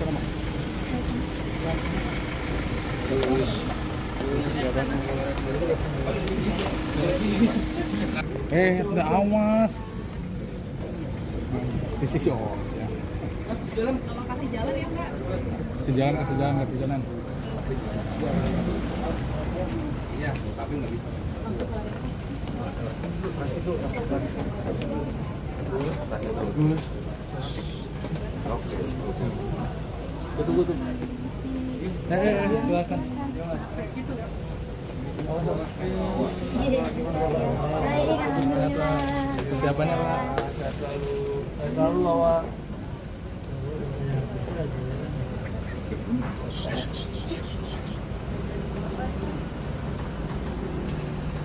Eh, udah awas. Sisi sisi oh. Ya. Tolong kasih jalan ya, Kak. Kasih jalan, kasih jalan, kasih jalan. Gus. Tunggu, tunggu. Eh, eh, eh, silakan. Persiapannya. Selalu bawa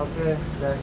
Oke, guys.